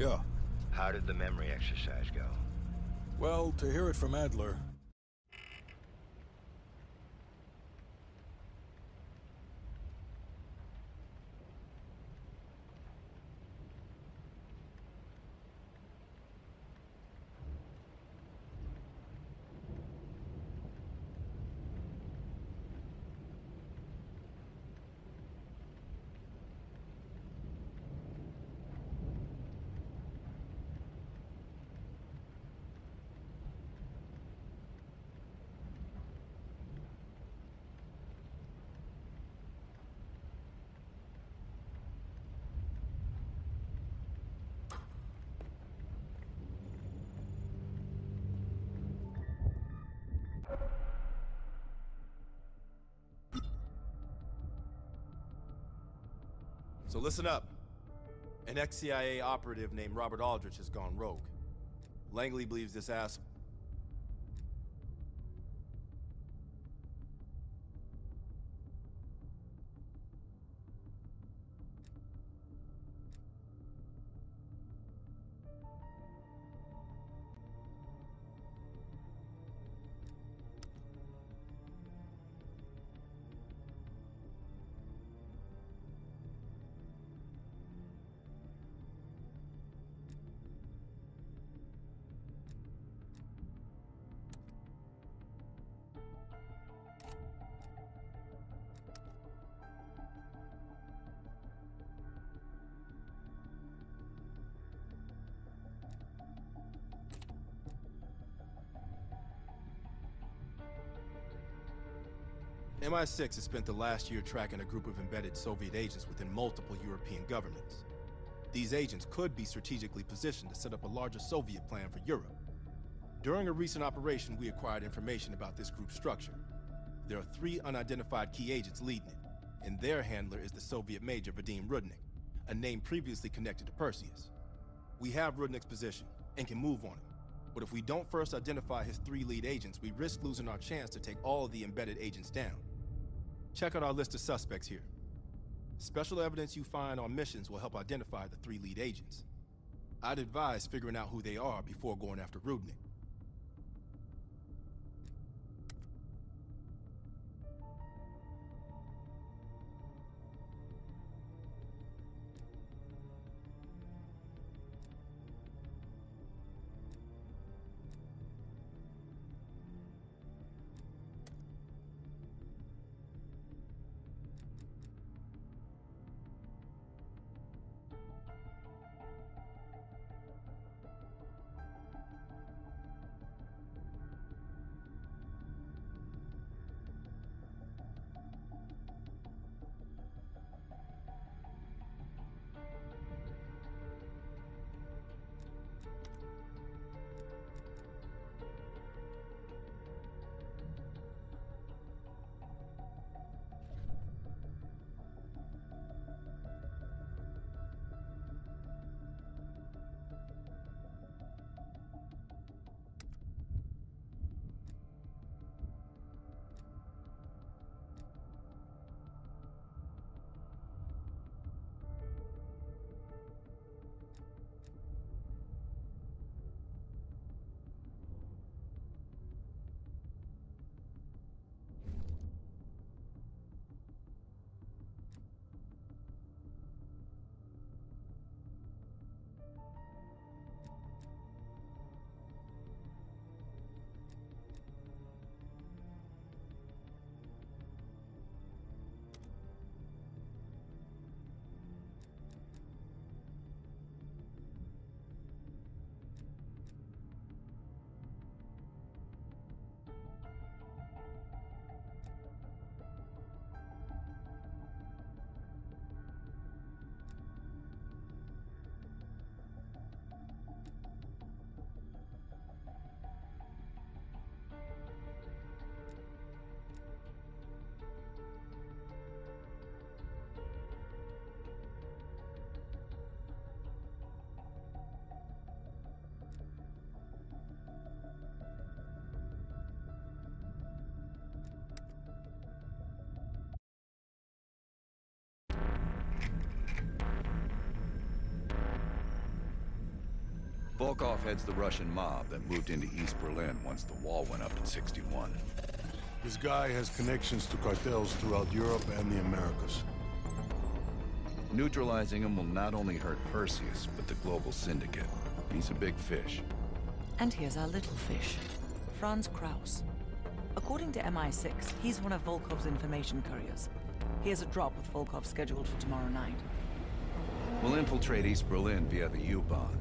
Yeah. How did the memory exercise go? Well, to hear it from Adler, So listen up. An ex-CIA operative named Robert Aldrich has gone rogue. Langley believes this ass... MI6 has spent the last year tracking a group of embedded Soviet agents within multiple European governments. These agents could be strategically positioned to set up a larger Soviet plan for Europe. During a recent operation, we acquired information about this group's structure. There are three unidentified key agents leading it, and their handler is the Soviet Major Vadim Rudnik, a name previously connected to Perseus. We have Rudnik's position and can move on him, but if we don't first identify his three lead agents, we risk losing our chance to take all of the embedded agents down. Check out our list of suspects here. Special evidence you find on missions will help identify the three lead agents. I'd advise figuring out who they are before going after Rudnik. Volkov heads the Russian mob that moved into East Berlin once the wall went up in 61. This guy has connections to cartels throughout Europe and the Americas. Neutralizing him will not only hurt Perseus, but the global syndicate. He's a big fish. And here's our little fish, Franz Kraus. According to MI6, he's one of Volkov's information couriers. He has a drop with Volkov scheduled for tomorrow night. We'll infiltrate East Berlin via the U-Bahn.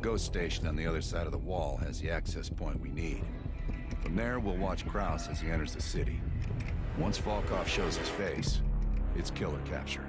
Ghost station on the other side of the wall has the access point we need. From there, we'll watch Kraus as he enters the city. Once Volkov shows his face, it's killer capture.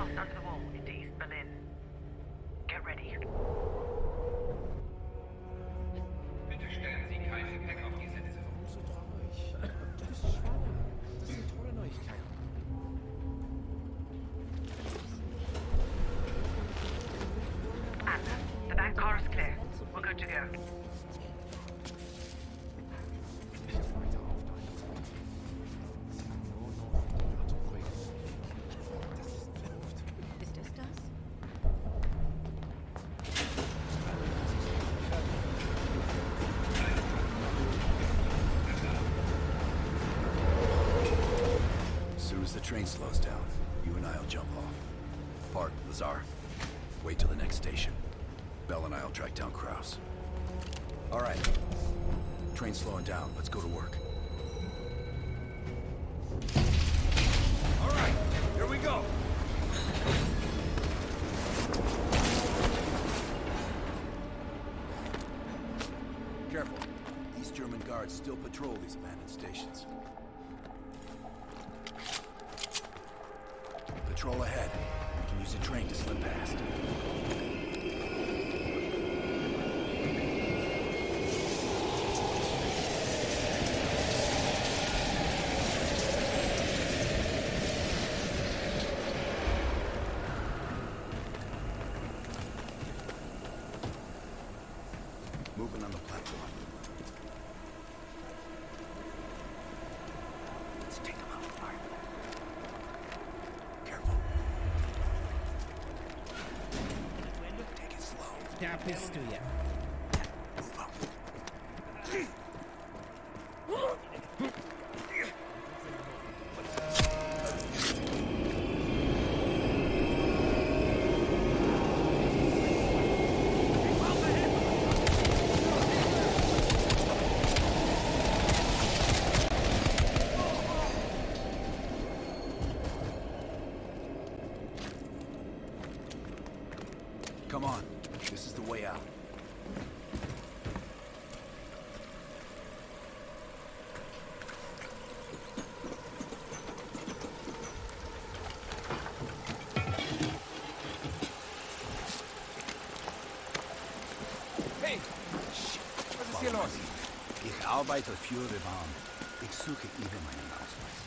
Oh, Dr. train slows down, you and I'll jump off. Park, Lazar. Wait till the next station. Bell and I'll track down Kraus. All right. Train's slowing down. Let's go to work. All right, here we go! Careful. East German guards still patrol these abandoned stations. Patrol ahead. We can use a train to slip past. Moving on the platform. Let's take them out apart. Careful. Take it slow. Da bist Ich arbeite für die Bahn. Ich suche Ihre meinen Ausweis.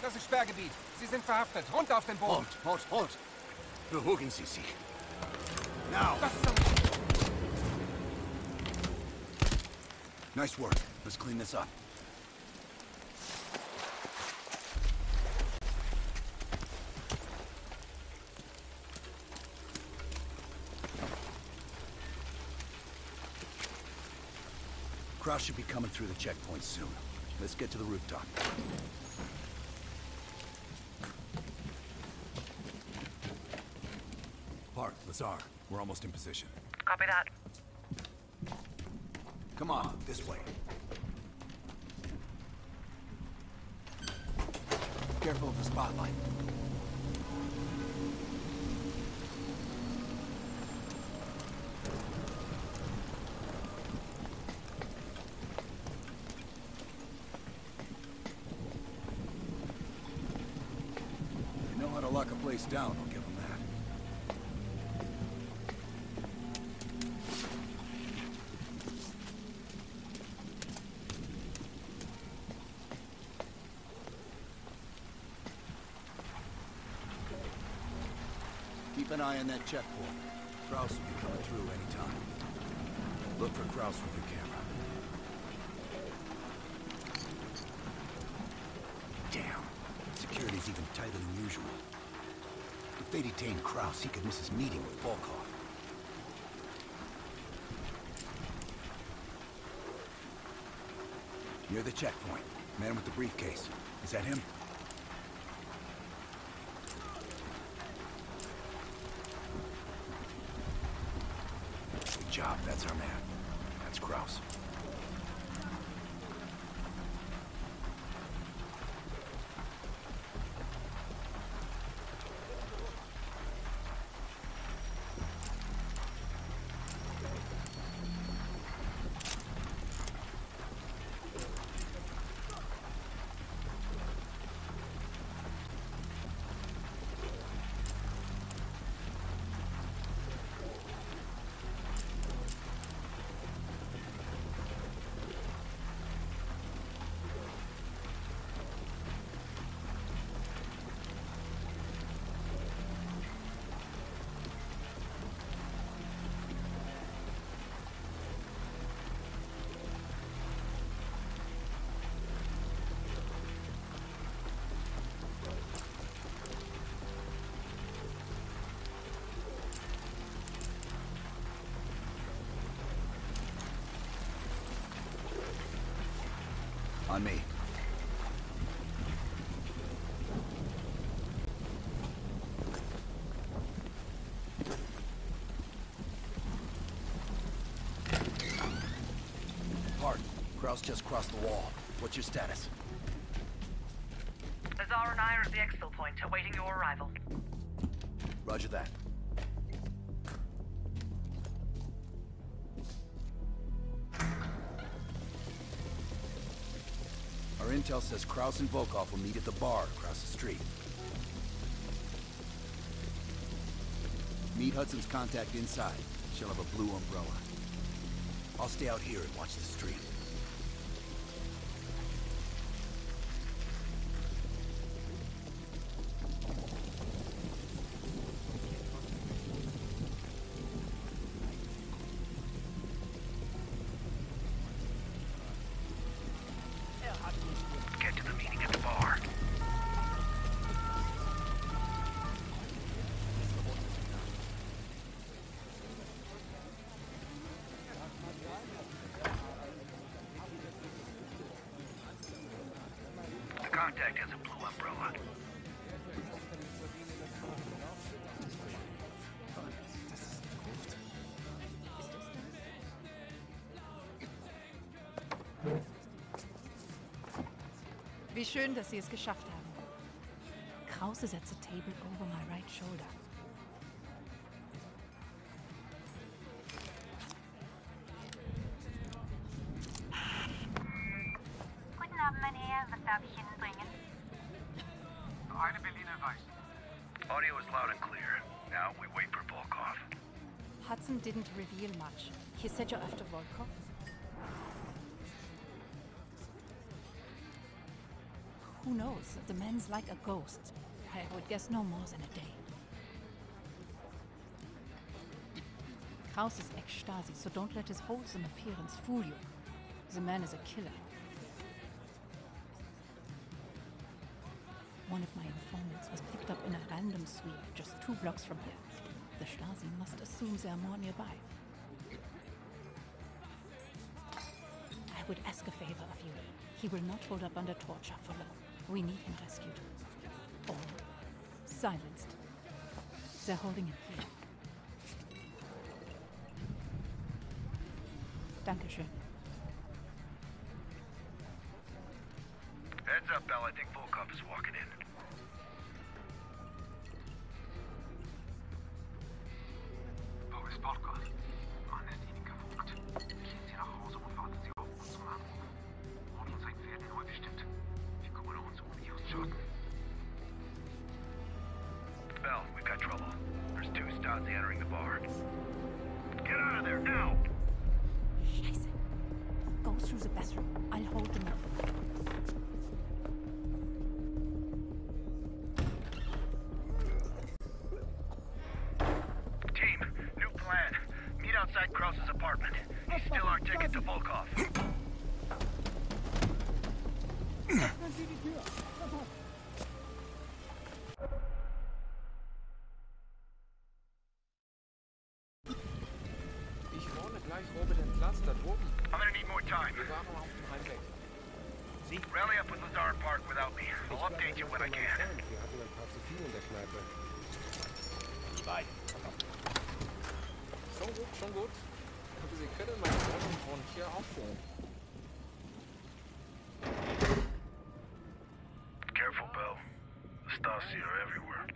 Das ist Sperrgebiet. Sie sind verhaftet. Runter auf den Boden. Halt, halt, halt! Beruhigen Sie sich. Now! Nice work. Let's clean this up. Should be coming through the checkpoint soon. Let's get to the rooftop. Park, Lazar. We're almost in position. Copy that. Come on, this way. Careful of the spotlight. Down, I'll give him that. Keep an eye on that checkpoint. Kraus will be coming through any time. Look for Kraus with your camera. Damn. Security's even tighter than usual. If they detain Kraus, he could miss his meeting with Volkov. Near the checkpoint. Man with the briefcase. Is that him? Good job. That's our man. That's Kraus. On me. Hart, Kraus just crossed the wall. What's your status? Lazar and I are at the exfil point, awaiting your arrival. Roger that. Intel says Kraus and Volkov will meet at the bar across the street. Meet Hudson's contact inside. She'll have a blue umbrella. I'll stay out here and watch the street. Wie schön, dass Sie es geschafft haben. Krause the table over my right shoulder. The man's like a ghost. I would guess no more than a day. Kraus is ex-Stasi, so don't let his wholesome appearance fool you. The man is a killer. One of my informants was picked up in a random sweep just two blocks from here. The Stasi must assume there are more nearby. I would ask a favor of you. He will not hold up under torture for long. We need him rescued. Or silenced. They're holding him here. Dankeschön. Sie? Rally up with Lazar Park without me. I'll update you when I can. Wir hatten ein paar zu viel in der Kneipe. Wie weit? Schon gut, schon gut. Aber Sie können meine Wohnung von hier aus sehen. Careful, Bell. The Stasi are everywhere.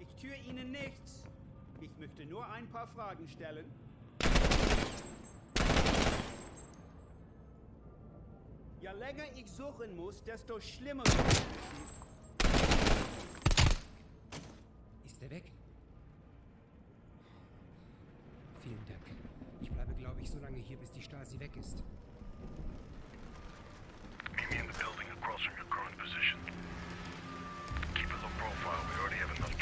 Ich tue Ihnen nichts. Ich möchte nur ein paar Fragen stellen. Je länger ich suchen muss, desto schlimmer wird es. Ist er weg? Vielen Dank. Ich bleibe, glaube ich, so lange hier, bis die Stasi weg ist. Meet me in the building across from your current position. Keep a low profile. We already have enough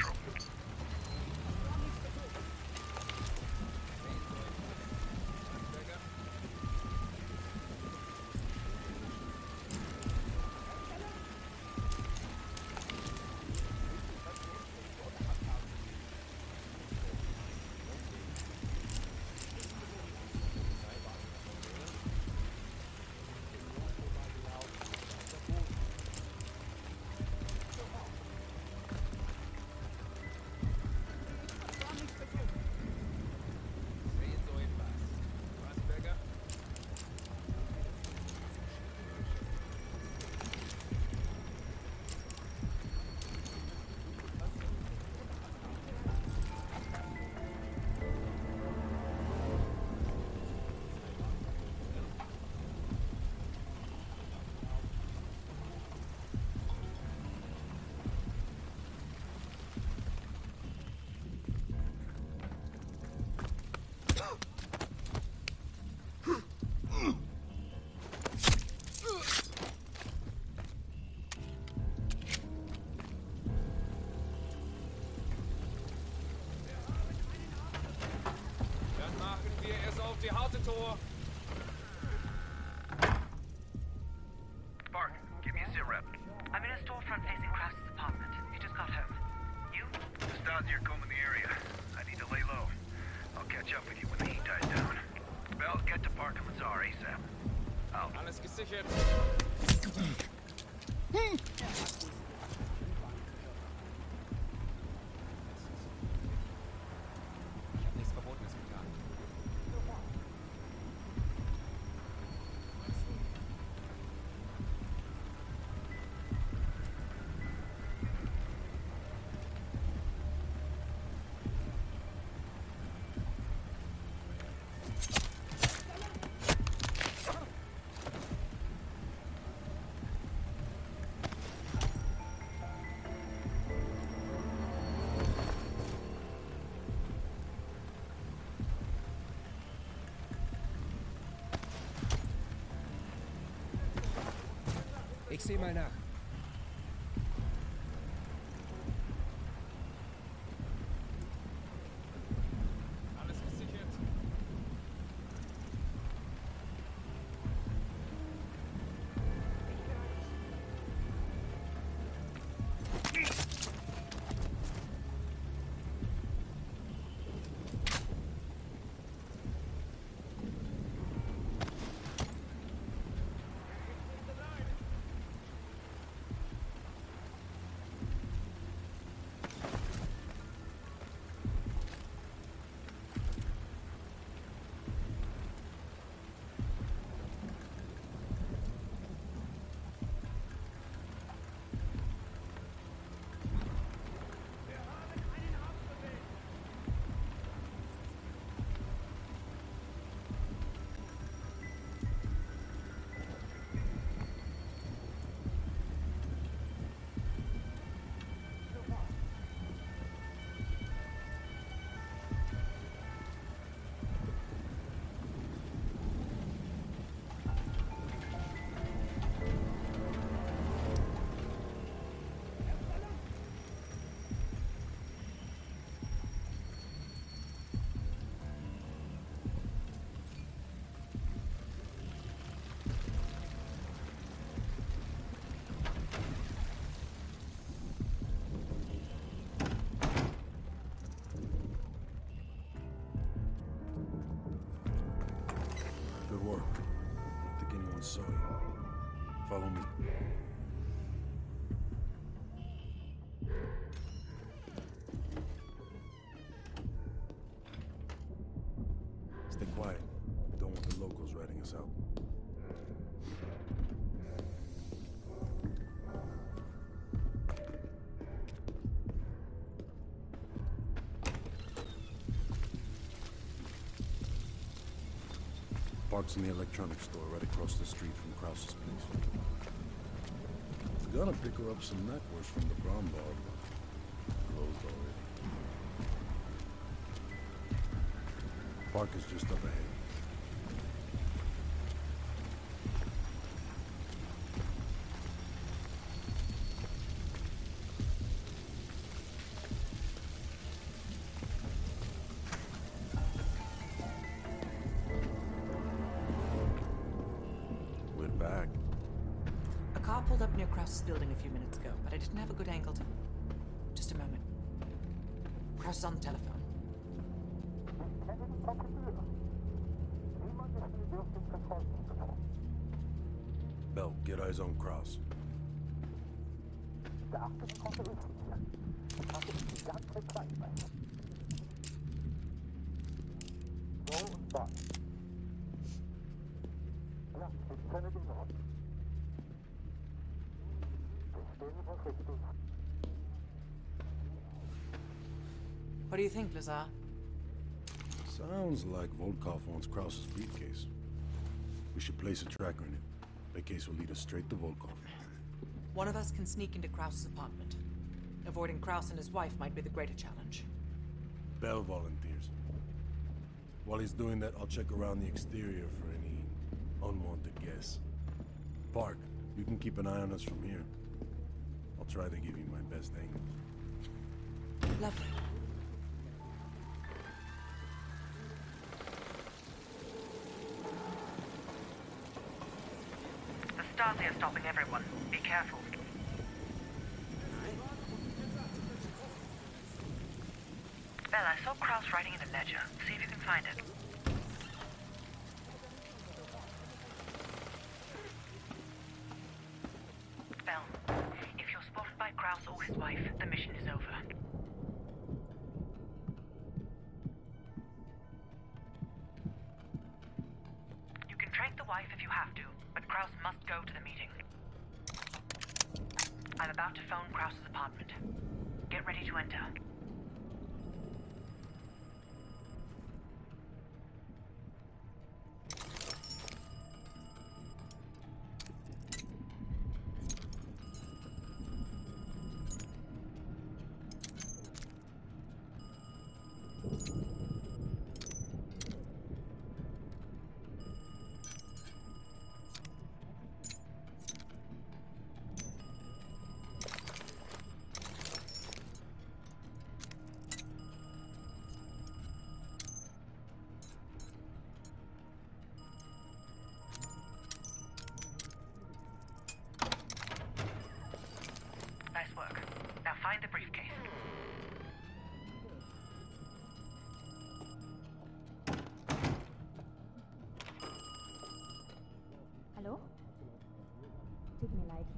auf die harte Tor. Bart, give me a sit rep. I'm in a storefront facing Kraus's apartment. He just got home. You? The Stasi are combing the area. I need to lay low. I'll catch up with you when the heat dies down. Bell, get to Park and Lazar ASAP. Out. Alles gesichert. Hm. Sehe mal nach. Out. Parks in the electronics store right across the street from Kraus's place. Gonna pick her up some knackwurst from the brown bar, but closed already. Park is just up ahead. Back. A car pulled up near Kraus's building a few minutes ago, but I didn't have a good angle to. Just a moment. Kraus is on the telephone. Bell, get eyes on Kraus. What do you think, Lazar? Sounds like Volkov wants Kraus's briefcase. We should place a tracker in it. The case will lead us straight to Volkov. One of us can sneak into Kraus's apartment. Avoiding Kraus and his wife might be the greater challenge. Bell volunteers. While he's doing that, I'll check around the exterior for any unwanted guests. Park, you can keep an eye on us from here. I'll try to give you my best angle. Lovely. Stasi are stopping everyone. Be careful. Bella, I saw Kraus writing in a ledger. See if you can find it.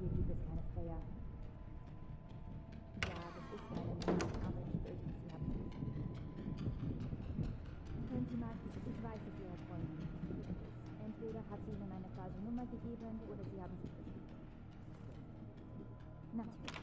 Hier gibt es keine Feuer. Ja, das ist meine Nummer, aber ich fürchte, Sie haben Hören Sie mal, ich weiß, dass Ihre Freundin. Entweder hat sie Ihnen eine falsche Nummer gegeben oder Sie haben sie verschickt. Natürlich.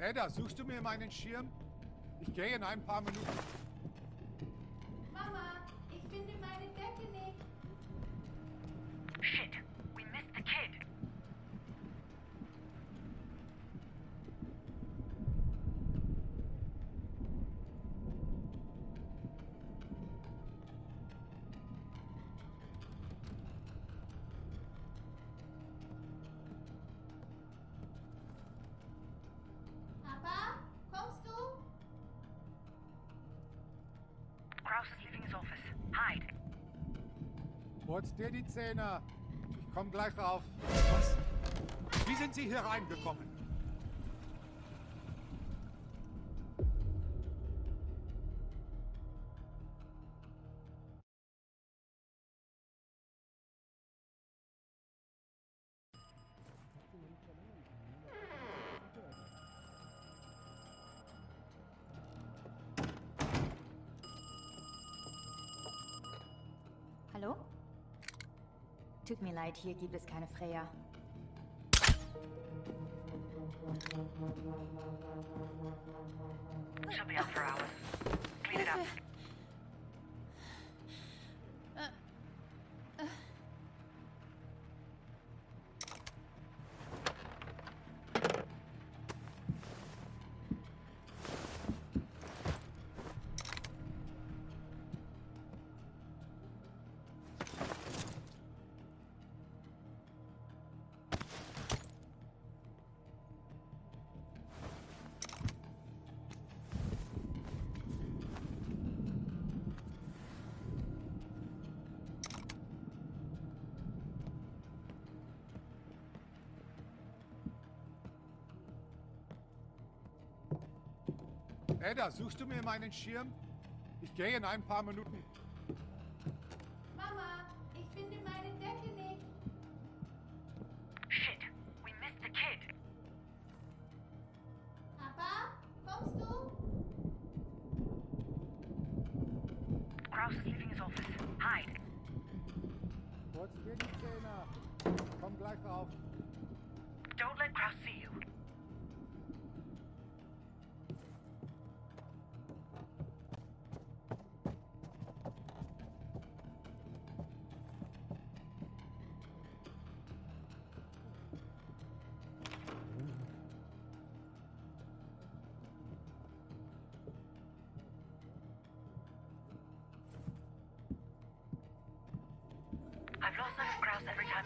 Ada, suchst du mir meinen Schirm? Ich gehe in ein paar Minuten. Zähne. Ich komm gleich rauf. Was? Wie sind Sie hier reingekommen? Tut mir leid, hier gibt es keine Freya. She'll be out for hours. Clean it up. Edda, suchst du mir meinen Schirm? Ich gehe in ein paar Minuten.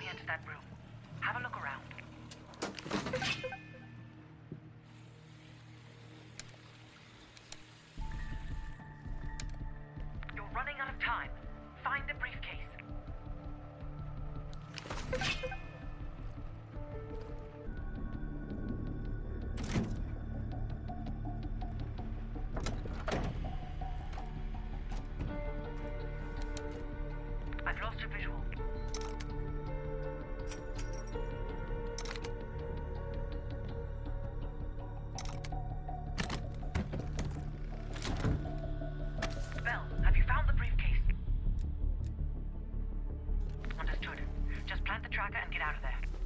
Kraus every time he enters that Tracker and get out of there.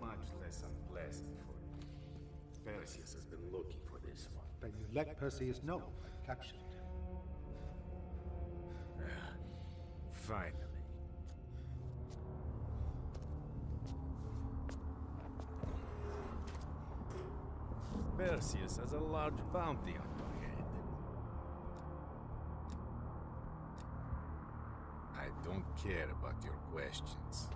Much less unpleasant for you. Perseus has been looking for this one. But you let Perseus know I captured him. Finally. Perseus has a large bounty on your head. I don't care about your questions.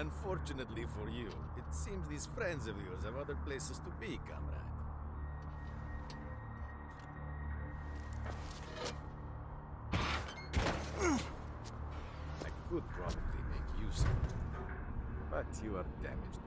Unfortunately for you, it seems these friends of yours have other places to be, comrade. I could probably make use of it, but you are damaged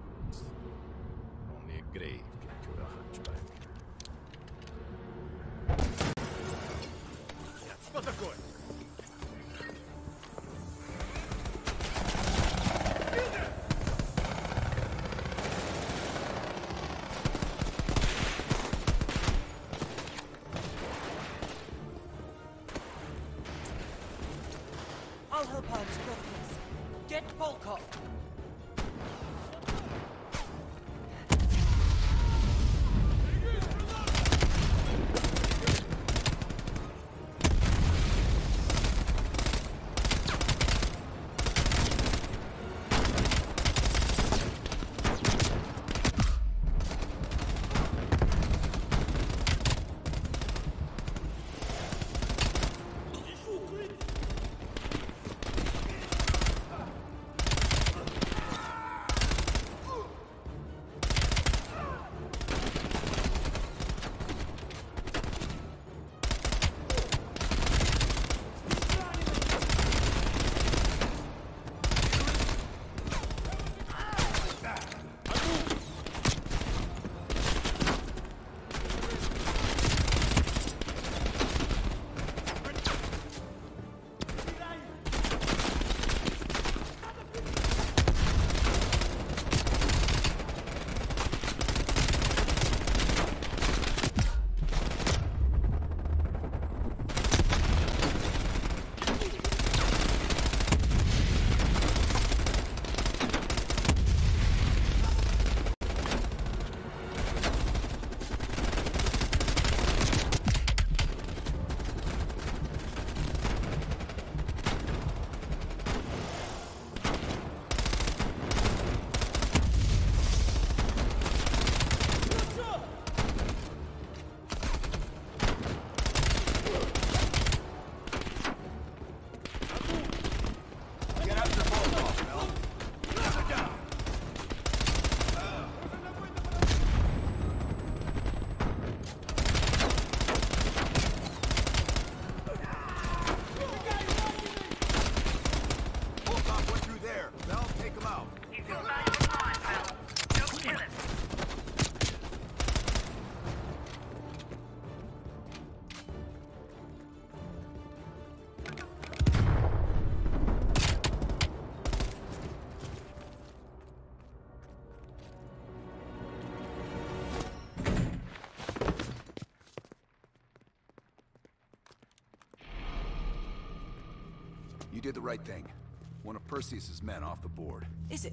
Volkov did the right thing. One of Perseus's men off the board. Is it?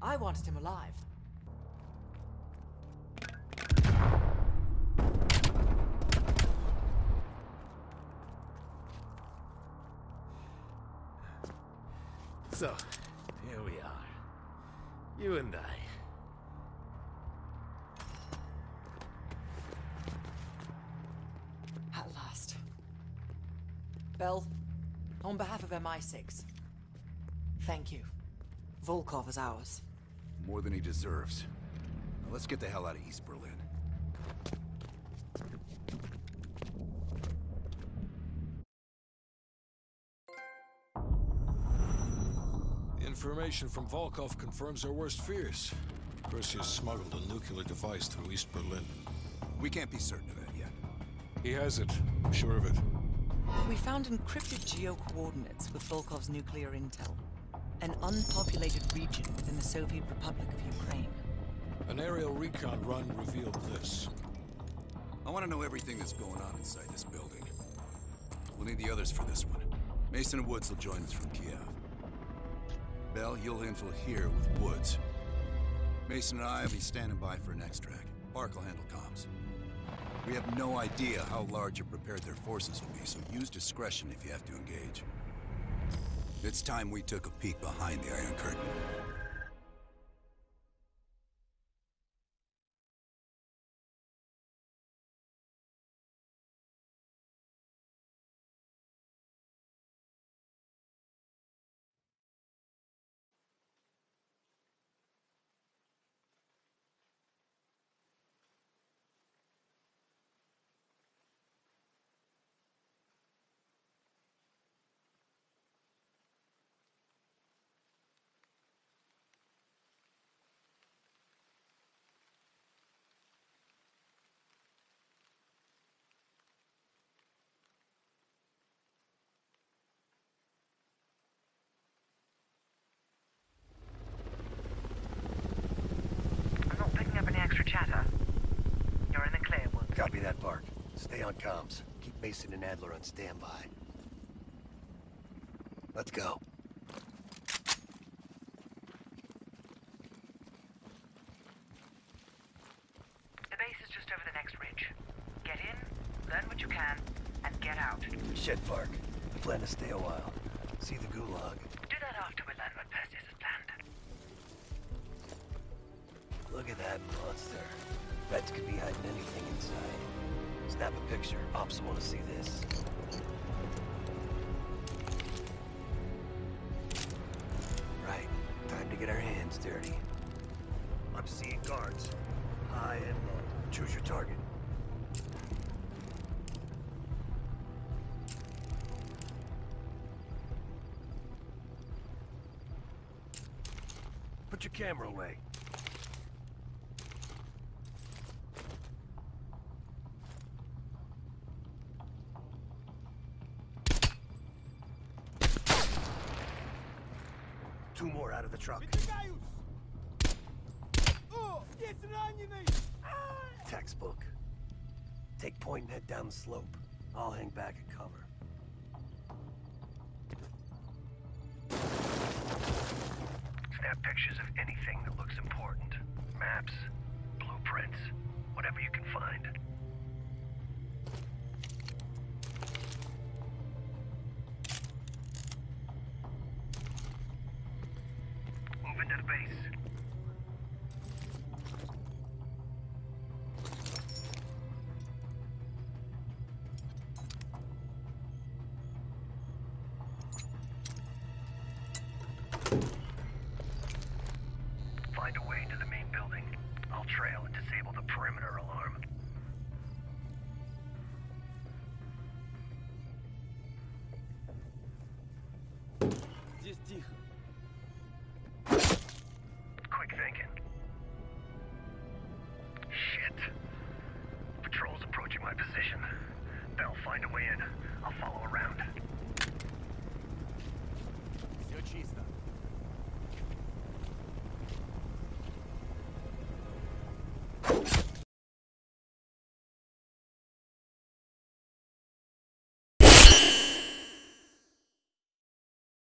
I wanted him alive. So, here we are. You and I. At last. Bell, on behalf of MI6, thank you. Volkov is ours. More than he deserves. Now let's get the hell out of East Berlin. Information from Volkov confirms our worst fears. Perseus smuggled a nuclear device through East Berlin. We can't be certain of that yet. He has it. I'm sure of it. We found encrypted geo-coordinates with Volkov's nuclear intel. An unpopulated region within the Soviet Republic of Ukraine. An aerial recon run revealed this. I want to know everything that's going on inside this building. We'll need the others for this one. Mason and Woods will join us from Kiev. Bell, you'll handle here with Woods. Mason and I will be standing by for an extract. Park will handle comms. We have no idea how large or prepared their forces will be, so use discretion if you have to engage. It's time we took a peek behind the Iron Curtain. that, Park. Stay on comms. Keep Mason and Adler on standby. Let's go. The base is just over the next ridge. Get in, learn what you can, and get out. Shit, Park. I plan to stay a while. See the gulag. Do that after we learn what Perseus has planned. Look at that monster. Reds could be hiding anything inside. Snap a picture. Ops want to see this. Right. Time to get our hands dirty. I'm seeing guards. High and low. Choose your target. Put your camera away. Two more out of the truck. Textbook. Take point and head down the slope. I'll hang back and cover. Snap pictures of anything that looks important. Maps,